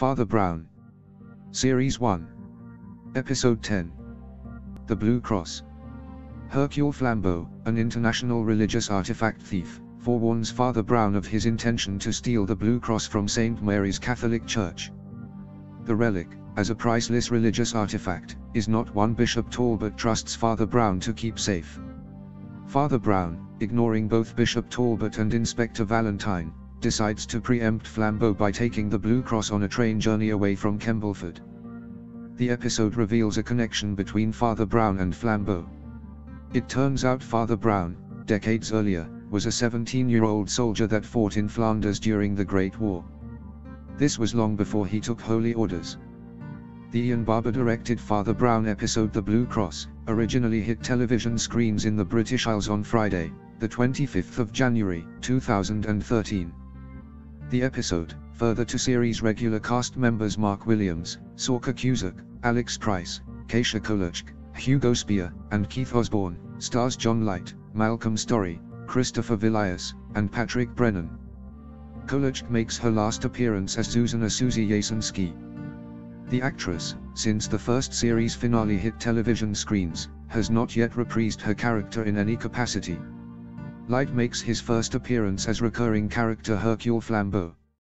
Father Brown. Series 1. Episode 10. The Blue Cross. Hercule Flambeau, an international religious artifact thief, forewarns Father Brown of his intention to steal the Blue Cross from St. Mary's Catholic Church. The relic, as a priceless religious artifact, is not one Bishop Talbot trusts Father Brown to keep safe. Father Brown, ignoring both Bishop Talbot and Inspector Valentine, decides to preempt Flambeau by taking the Blue Cross on a train journey away from Kembleford. The episode reveals a connection between Father Brown and Flambeau. It turns out Father Brown, decades earlier, was a 17-year-old soldier that fought in Flanders during the Great War. This was long before he took holy orders. The Ian Barber directed Father Brown episode The Blue Cross, originally hit television screens in the British Isles on Friday, the 25th of January, 2013. The episode, further to series regular cast members Mark Williams, Sorcha Cusack, Alex Price, Kasia Koleczek, Hugo Speer, and Keith Osborn, stars John Light, Malcolm Storry, Christopher Villiers, and Patrick Brennan. Koleczek makes her last appearance as Zuzanna Susie Jasinski. The actress, since the first series finale hit television screens, has not yet reprised her character in any capacity. Light makes his first appearance as recurring character Hercule Flambeau.